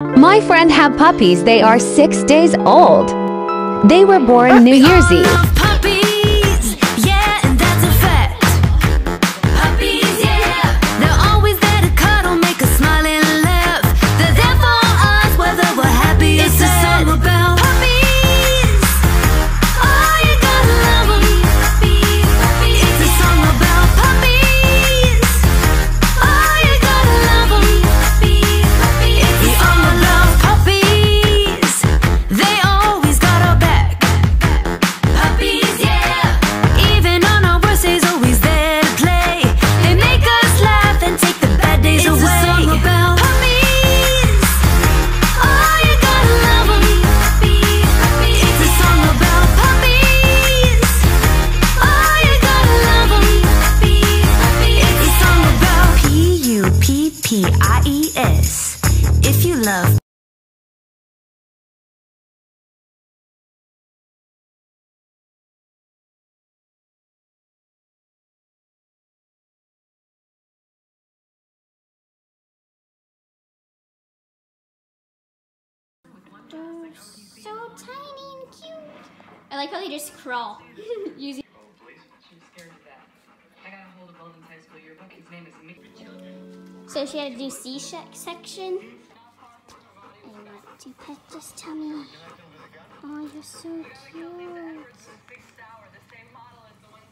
My friend have puppies. They are six days old. They were born New Year's Eve. P P I E S. If you love They're so tiny and cute. I like how they just crawl using. She was scared of that. I got a hold of Weldon's high school yearbook. His name is Mickey. So she had to do C section. I want to uh, pet this tummy. Oh, you're so cute.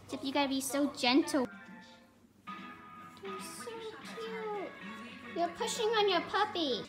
Except you gotta be so gentle. You're so cute. You're pushing on your puppy.